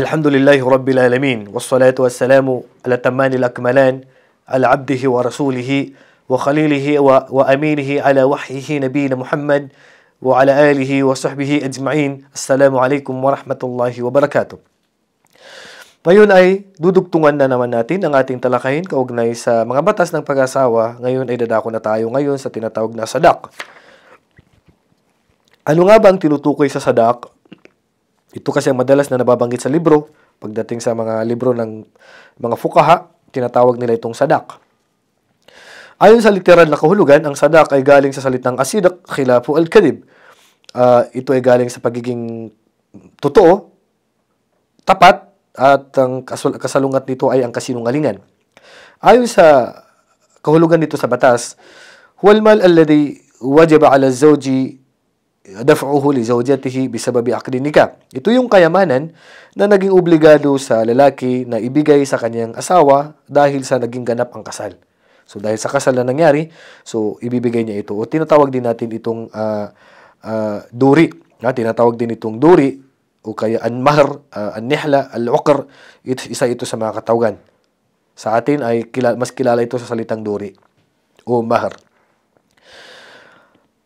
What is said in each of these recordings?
الحمد لله رب العالمين والصلاة والسلام على التمان الأكملان على عبده ورسوله وخليله و- وأمينه على وحيه نبينا محمد وعلى آله وصحبه أجمعين السلام عليكم ورحمة الله وبركاته Ngayon ay dudugtungan na naman natin ang ating talakayin kaugnay sa mga batas ng pag-asawa. Ngayon ay dadako na tayo ngayon sa tinatawag na sadak. Ano nga ba ang tinutukoy sa sadak? Ito kasi ang madalas na nababanggit sa libro. Pagdating sa mga libro ng mga fukaha, tinatawag nila itong sadak. Ayon sa literal na kahulugan, ang sadak ay galing sa salitang asidak, khilafu al-kadib. Ah, ito ay galing sa pagiging totoo, tapat, at ang kasalungat nito ay ang kasinungalingan. Ayon sa kahulugan nito sa batas, huwal mal alladhi wajaba ala zawji daf'uhu li zawjatihi bisababi aqdi nikah. Ito yung kayamanan na naging obligado sa lalaki na ibigay sa kanyang asawa dahil sa naging ganap ang kasal. So dahil sa kasal na nangyari, so ibibigay niya ito. O tinatawag din natin itong ah, ah, duri. Na, tinatawag din itong duri o kaya an-mahr, ah, an-nihla, al-uqr. Isa ito sa mga katawagan. Sa atin ay kila, mas kilala ito sa salitang duri o mahr.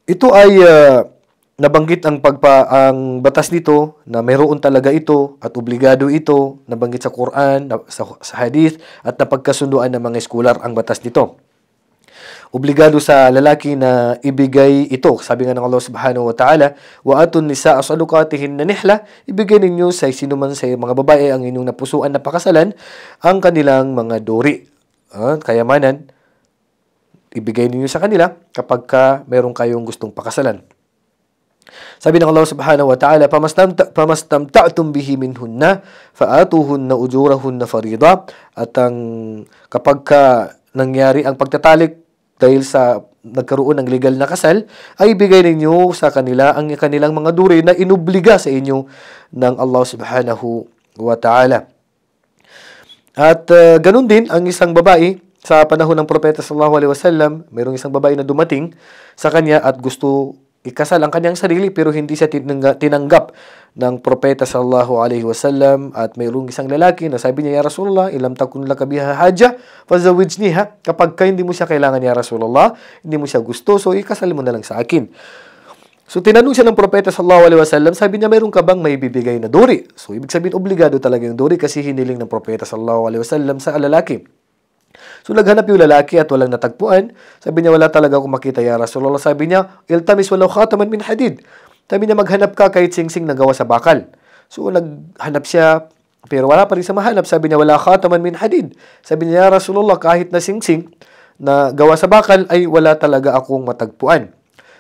Ito ay ah, nabanggit ang pagpa ang batas nito na mayroon talaga ito at obligado ito nabanggit sa Quran, sa, sa hadith at napagkasunduan ng mga scholar ang batas nito. Obligado sa lalaki na ibigay ito. Sabi nga ng Allah Subhanahu wa Ta'ala, wa atun nisa asadukatihin na nihla, ibigay ninyo sa sino man sa mga babae ang inyong napusuan na pakasalan ang kanilang mga dori. Ah, kayamanan, ibigay ninyo sa kanila kapag ka meron kayong gustong pakasalan. Sabi ng Allah Subhanahu wa Ta'ala, "Pamastamta pamastamta'tum bihi minhunna fa'atuhunna ujurahunna farida." At ang kapag ka nangyari ang pagtatalik dahil sa nagkaroon ng legal na kasal, ay ibigay ninyo sa kanila ang kanilang mga duri na inubliga sa inyo ng Allah Subhanahu wa Ta'ala. At uh, ganun din ang isang babae sa panahon ng propeta sallallahu alaihi wasallam, mayroong isang babae na dumating sa kanya at gusto ikasal ang kanyang sarili pero hindi siya tinangga, tinanggap ng propeta sallallahu alaihi wasallam at mayroong isang lalaki na sabi niya ya Rasulullah ilam takun laka biha haja fazawijniha kapag ka hindi mo siya kailangan ya Rasulullah hindi mo siya gusto so ikasal mo na lang sa akin So tinanong siya ng propeta sallallahu alaihi wasallam, sabi niya mayroon ka bang may bibigay na duri? So ibig sabihin obligado talaga yung duri kasi hiniling ng propeta sallallahu alaihi wasallam sa lalaki. So naghanap yung lalaki at walang natagpuan. Sabi niya wala talaga akong makita ya Rasulullah. Sabi niya iltamis walau khataman min hadid. Sabi niya maghanap ka kahit singsing na gawa sa bakal. So naghanap siya pero wala pa rin sa mahanap. Sabi niya wala khataman min hadid. Sabi niya ya Rasulullah kahit na singsing na gawa sa bakal ay wala talaga akong matagpuan.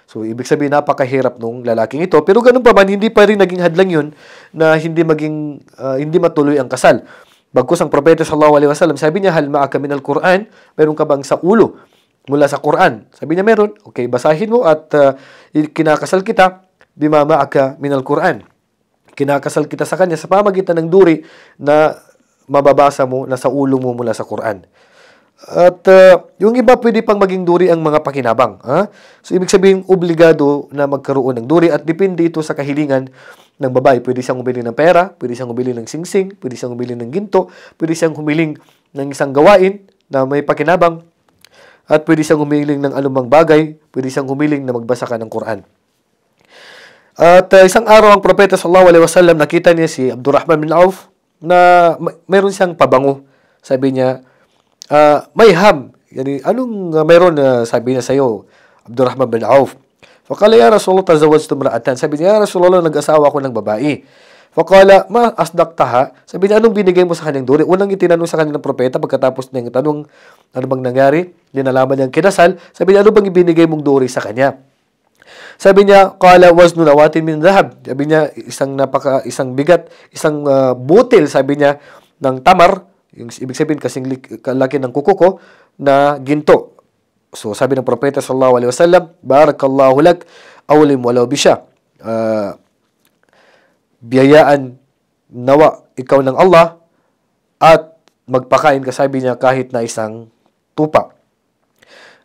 So, ibig sabihin, napakahirap nung lalaking ito. Pero ganun pa man, hindi pa rin naging hadlang yun na hindi maging, ah, hindi matuloy ang kasal. Bagkus ang propeta sallallahu alaihi wasallam, sabi niya, hal ma'aka min al-Quran, meron ka bang sa ulo mula sa Quran? Sabi niya, meron. Okay, basahin mo at ah, kinakasal kita, bima ma'aka min al-Quran. Kinakasal kita sa kanya sa pamagitan ng duri na mababasa mo na sa ulo mo mula sa Quran. At uh, yung iba pwede pang maging duri ang mga pakinabang. Ha? So ibig sabihin obligado na magkaroon ng duri at depende ito sa kahilingan ng babae. Pwede siyang humili ng pera, pwede siyang humili ng singsing, pwede siyang humili ng ginto, pwede siyang humiling ng isang gawain na may pakinabang, at pwede siyang humiling ng anumang bagay, pwede siyang humiling na magbasa ka ng Quran. At uh, isang araw ang propeta sallallahu alaihi wasallam nakita niya si Abdurrahman bin Auf na may- mayroon siyang pabango. Sabi niya, Ah, may ham. Yani, anong uh, mayroon na sabi niya sa iyo, Abdurrahman bin Auf? Fakala ya Rasulullah tazawwajtu imra'atan. Sabi niya, ya Rasulullah, nag-asawa ko ng babae. Fakala, ma asdaktaha. Sabi niya, anong binigay mo sa kanyang duri? Unang itinanong sa kanyang propeta pagkatapos niyang tanong, ano bang nangyari? Hindi nalaman niyang kinasal. Sabi niya, ano bang ibinigay mong duri sa kanya? Sabi niya, qala waznu nawatin min dhahab. Sabi niya, isang napaka isang bigat, isang uh, butil sabi niya ng tamar, yung ibig sabihin kasing kalaki ng kuko ko na ginto. So sabi ng propeta sallallahu alaihi wasallam, barakallahu lak awlim walau bisha. Uh, biyayaan nawa ikaw ng Allah at magpakain ka sabi niya kahit na isang tupa.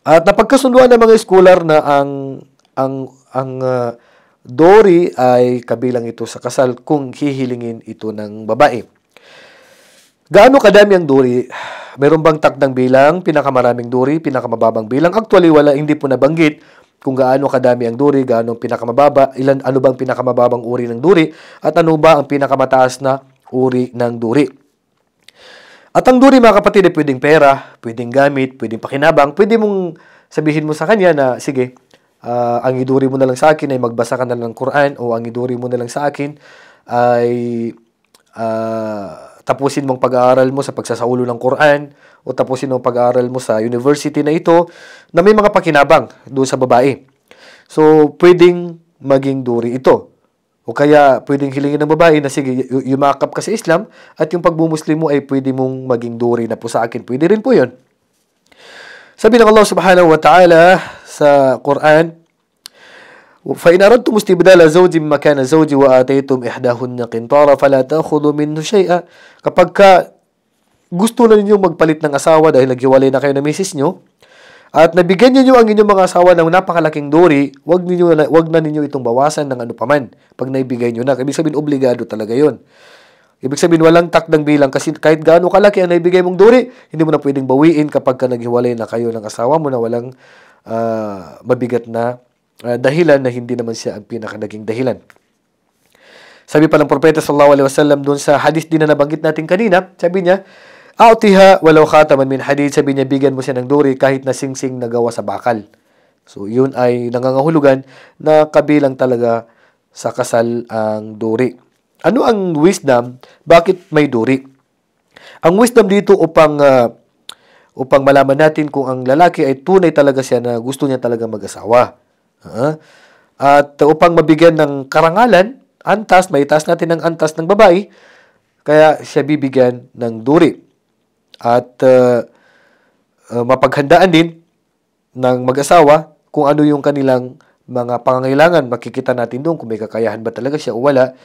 At napagkasunduan ng mga scholar na ang ang ang uh, Dori ay kabilang ito sa kasal kung hihilingin ito ng babae. Gaano kadami ang duri? Meron bang takdang bilang, pinakamaraming duri, pinakamababang bilang? Actually, wala, hindi po nabanggit kung gaano kadami ang duri, gaano pinakamababa, ilan, ano bang pinakamababang uri ng duri, at ano ba ang pinakamataas na uri ng duri. At ang duri, mga kapatid, ay pwedeng pera, pwedeng gamit, pwedeng pakinabang, pwede mong sabihin mo sa kanya na, sige, uh, ang iduri mo na lang sa akin ay magbasa ka na lang ng Quran o ang iduri mo na lang sa akin ay uh, tapusin mong pag-aaral mo sa pagsasaulo ng Quran o tapusin mong pag-aaral mo sa university na ito na may mga pakinabang doon sa babae. So, pwedeng maging duri ito. O kaya, pwedeng hilingin ng babae na sige, yumakap ka sa Islam at yung pagbumuslim mo ay pwede mong maging duri na po sa akin. Pwede rin po yun. Sabi ng Allah subhanahu wa ta'ala sa Quran, فإن أردتم استبدال زوج مكان زوج وآتيتم إحداهن قنطارا فلا تأخذوا منه شيئا kapag ka gusto na ninyo magpalit ng asawa dahil naghiwalay na kayo ng misis nyo at nabigyan niyo ang inyong mga asawa ng napakalaking duri, wag niyo na, wag na ninyo itong bawasan ng ano paman pag naibigay niyo na. Ibig sabihin obligado talaga 'yon. Ibig sabihin walang takdang bilang kasi kahit gaano kalaki ang naibigay mong duri, hindi mo na pwedeng bawiin kapag ka naghiwalay na kayo ng asawa mo na walang uh, mabigat na uh, dahilan na hindi naman siya ang pinakanaging dahilan. Sabi pa ng propeta sallallahu alaihi wasallam doon sa hadith din na nabanggit natin kanina, sabi niya, Autiha walau khataman min hadid, sabi niya, bigyan mo siya ng duri kahit na singsing na gawa sa bakal. So, yun ay nangangahulugan na kabilang talaga sa kasal ang duri. Ano ang wisdom? Bakit may duri? Ang wisdom dito upang uh, upang malaman natin kung ang lalaki ay tunay talaga siya na gusto niya talaga mag-asawa. Uh, at upang mabigyan ng karangalan, antas, may taas natin ng antas ng babae, kaya siya bibigyan ng duri. At uh, uh, mapaghandaan din ng mag-asawa kung ano yung kanilang mga pangangailangan. Makikita natin doon kung may kakayahan ba talaga siya o wala.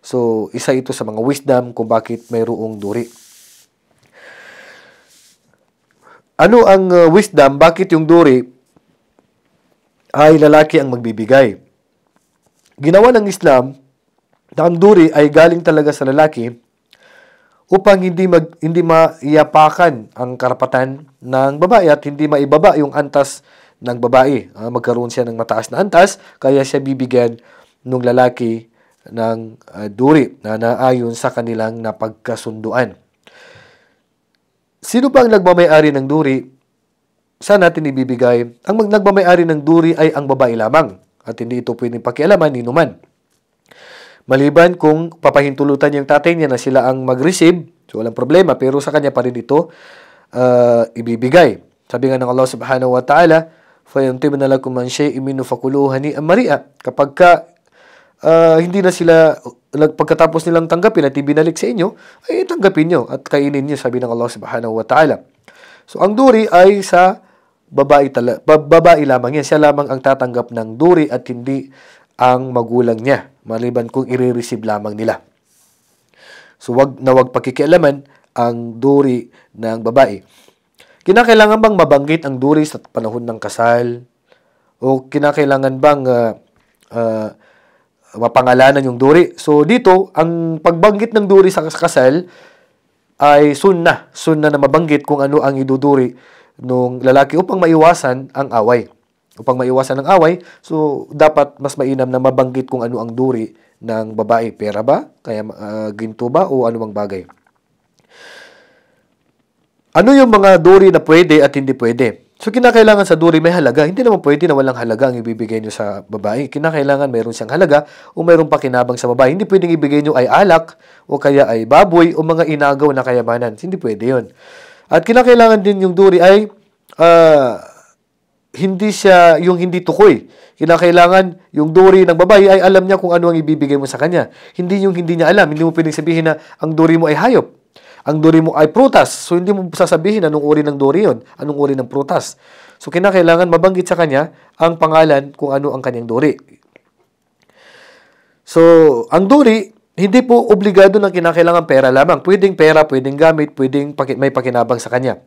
So, isa ito sa mga wisdom kung bakit mayroong duri. Ano ang uh, wisdom? Bakit yung duri ay lalaki ang magbibigay. Ginawa ng Islam na ang duri ay galing talaga sa lalaki upang hindi mag, hindi maiyapakan ang karapatan ng babae at hindi maibaba yung antas ng babae. Uh, magkaroon siya ng mataas na antas, kaya siya bibigyan ng lalaki ng uh, duri na naayon sa kanilang napagkasunduan. Sino ba ang nagmamayari ng duri? saan natin ibibigay? Ang mag nagmamayari ng duri ay ang babae lamang at hindi ito pwedeng pakialaman ni Numan. Maliban kung papahintulutan yung tatay niya na sila ang mag-receive, so walang problema, pero sa kanya pa rin ito uh, ibibigay. Sabi nga ng Allah subhanahu wa ta'ala, فَيَنْتِبْ نَ لَكُمْ مَنْ شَيْءٍ مِنُّ فَكُلُوهَ نِئَمْ مَرِئَ Kapag ka, uh, hindi na sila, pagkatapos nilang tanggapin at ibinalik sa inyo, ay tanggapin nyo at kainin nyo, sabi ng Allah subhanahu wa ta'ala. So, ang duri ay sa babae, tala, babae lamang yan. Siya lamang ang tatanggap ng duri at hindi ang magulang niya, maliban kung i-receive lamang nila. So wag na wag pakikialaman ang duri ng babae. Kinakailangan bang mabanggit ang duri sa panahon ng kasal? O kinakailangan bang uh, uh, mapangalanan yung duri? So dito, ang pagbanggit ng duri sa kasal ay sunna. Sunna na mabanggit kung ano ang iduduri nung lalaki upang maiwasan ang away. Upang maiwasan ang away, so dapat mas mainam na mabanggit kung ano ang duri ng babae. Pera ba? Kaya uh, ginto ba? O anumang bagay. Ano yung mga duri na pwede at hindi pwede? So, kinakailangan sa duri may halaga. Hindi naman pwede na walang halaga ang ibibigay nyo sa babae. Kinakailangan mayroon siyang halaga o mayroon pa kinabang sa babae. Hindi pwedeng ibigay nyo ay alak o kaya ay baboy o mga inagaw na kayamanan. Hindi pwede yon. At kinakailangan din yung duri ay uh, hindi siya yung hindi tukoy. Kinakailangan yung duri ng babae ay alam niya kung ano ang ibibigay mo sa kanya. Hindi yung hindi niya alam. Hindi mo pwedeng sabihin na ang duri mo ay hayop. Ang duri mo ay prutas. So, hindi mo sasabihin anong uri ng duri yon, anong uri ng prutas. So, kinakailangan mabanggit sa kanya ang pangalan kung ano ang kanyang duri. So, ang duri, hindi po obligado ng kinakailangan pera lamang. Pwedeng pera, pwedeng gamit, pwedeng may pakinabang sa kanya.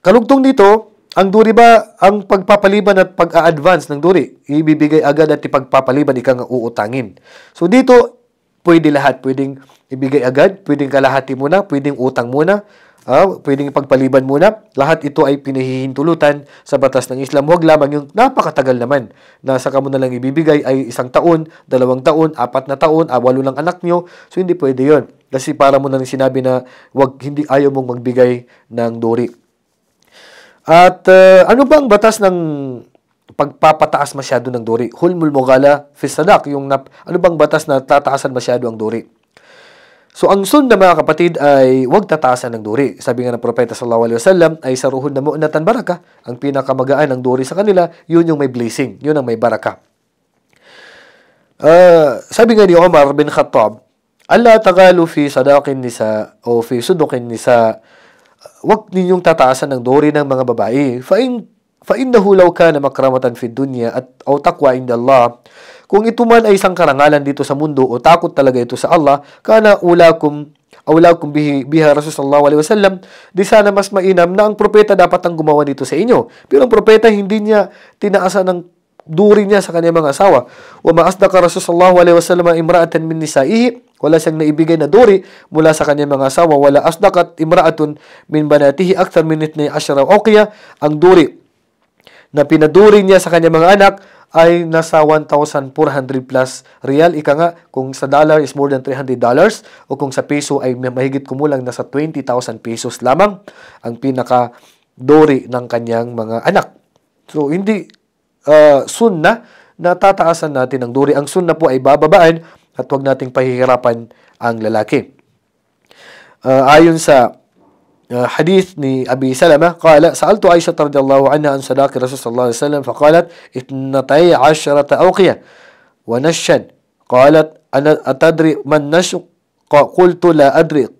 Kalugtong dito, ang duri ba, ang pagpapaliban at pag-a-advance ng duri, ibibigay agad at ipagpapaliban, ika nga uutangin. So dito, Pwede lahat. Pwedeng ibigay agad, pwedeng kalahati muna, pwedeng utang muna, uh, pwedeng pagpaliban muna. Lahat ito ay pinahihintulutan sa batas ng Islam. Huwag lamang yung napakatagal naman na saka mo na lang ibibigay ay isang taon, dalawang taon, apat na taon, ah, walo lang anak nyo. So, hindi pwede yon Kasi para mo na sinabi na wag hindi ayaw mong magbigay ng duri. At uh, ano ba ang batas ng pagpapataas masyado ng duri. Hulmul mugala fi sadak, yung nap, ano bang batas na tataasan masyado ang duri. So ang sunna mga kapatid ay huwag tataasan ng duri. Sabi nga ng propeta sallallahu alaihi wasallam ay sa ruhun na mu'natan baraka, ang pinakamagaan ng duri sa kanila, yun yung may blessing, yun ang may baraka. Uh, sabi nga ni Omar bin Khattab, Allah tagalu fi sadaqin nisa o fi sudukin nisa, wag ninyong tataasan ng duri ng mga babae. Fa in فإنه لو كان مكرمة في الدنيا at أو تقوى عند الله kung ito man ay isang karangalan dito sa mundo o takot talaga ito sa Allah kana ulakum awlakum bihi biha Rasul sallallahu alaihi wasallam di sana mas mainam na ang propeta dapat ang gumawa dito sa inyo pero ang propeta hindi niya tinaasan ng duri niya sa kanyang mga asawa wa maasdaka Rasul sallallahu alaihi wasallam imra'atan min nisaihi wala siyang naibigay na duri mula sa kanyang mga asawa wala asdakat imra'atun min banatihi akthar min 12 uqiya ang duri na pinaduri niya sa kanyang mga anak ay nasa 1,400 plus real. Ika nga, kung sa dollar is more than 300 dollars o kung sa peso ay mahigit kumulang nasa 20,000 pesos lamang ang pinaka dori ng kanyang mga anak. So, hindi uh, sunna na tataasan natin ang duri. Ang sunna po ay bababaan at huwag nating pahihirapan ang lalaki. Uh, ayon sa حديث ني أبي سلمة قال سألت عائشة رضي الله عنها عن صداق الرسول صلى الله عليه وسلم فقالت اثنتي عشرة أوقية. ونشا قالت أنا أتدري من نش قلت لا أدري.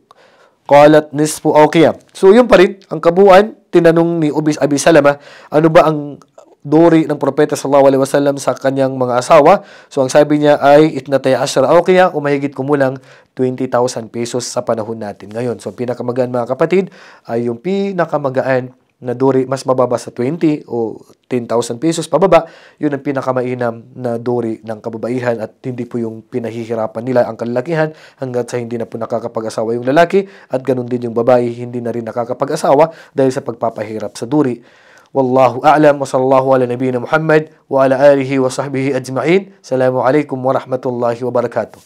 قالت نصف أوقية. So yun pa rin, ang kabuuan, tinanong ni Ubis Abi Salama, ano ba ang duri ng propeta sallallahu alaihi wasallam sa kanyang mga asawa. So ang sabi niya ay itnatay ashara o kaya umahigit kumulang 20,000 pesos sa panahon natin ngayon. So pinakamagaan mga kapatid ay yung pinakamagaan na duri mas mababa sa 20 o 10,000 pesos pababa, yun ang pinakamainam na duri ng kababaihan at hindi po yung pinahihirapan nila ang kalalakihan hanggat sa hindi na po nakakapag-asawa yung lalaki at ganun din yung babae hindi na rin nakakapag-asawa dahil sa pagpapahirap sa duri. والله أعلم وصلى الله على نبينا محمد وعلى آله وصحبه أجمعين. السلام عليكم ورحمة الله وبركاته.